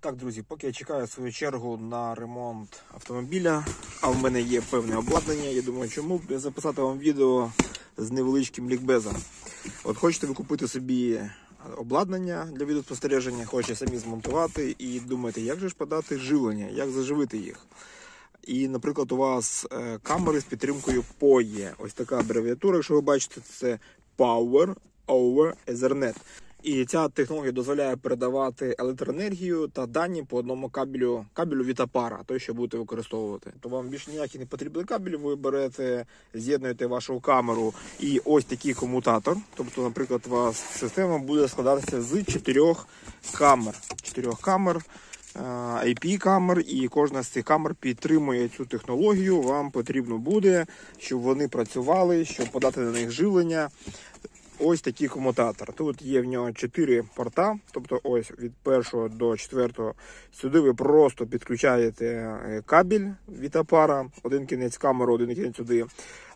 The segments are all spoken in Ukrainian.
Так, друзі, поки я чекаю свою чергу на ремонт автомобіля, а в мене є певне обладнання, я думаю, чому б записати вам відео з невеличким лікбезом. От хочете ви купити собі обладнання для відеоспостереження, хочете самі змонтувати і думаєте, як же ж подати живлення, як заживити їх. І, наприклад, у вас е, камери з підтримкою POE. Ось така абревіатура, якщо ви бачите, це Power over Ethernet. І ця технологія дозволяє передавати електроенергію та дані по одному кабелю, кабелю Вітапара, той, що будете використовувати. То вам більше ніякий не потрібний кабель, ви берете, з'єднуєте вашу камеру і ось такий комутатор. Тобто, наприклад, у вас система буде складатися з чотирьох камер. Чотирьох камер. IP камер, і кожна з цих камер підтримує цю технологію. Вам потрібно буде, щоб вони працювали, щоб подати на них живлення. Ось такий комутатор. Тут є в нього 4 порта, тобто ось від першого до четвертого. Сюди ви просто підключаєте е, кабель від апара, один кінець камери, один кінець сюди.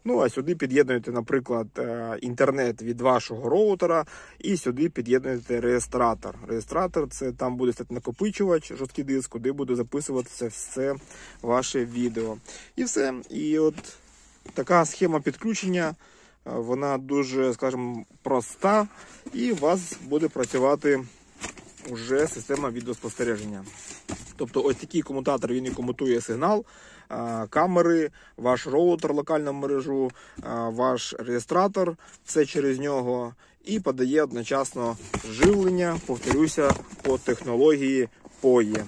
Ну а сюди під'єднуєте, наприклад, е, інтернет від вашого роутера, і сюди під'єднуєте реєстратор. Реєстратор це там буде стати накопичувач, жорсткий диск, куди буде записуватися все ваше відео. І все. І от така схема підключення. Вона дуже, скажімо, проста, і у вас буде працювати вже система відеоспостереження. Тобто, ось такий комутатор він і комутує сигнал, камери, ваш роутер, локальну мережу, ваш реєстратор, все через нього, і подає одночасно живлення, повторюся, по технології POE.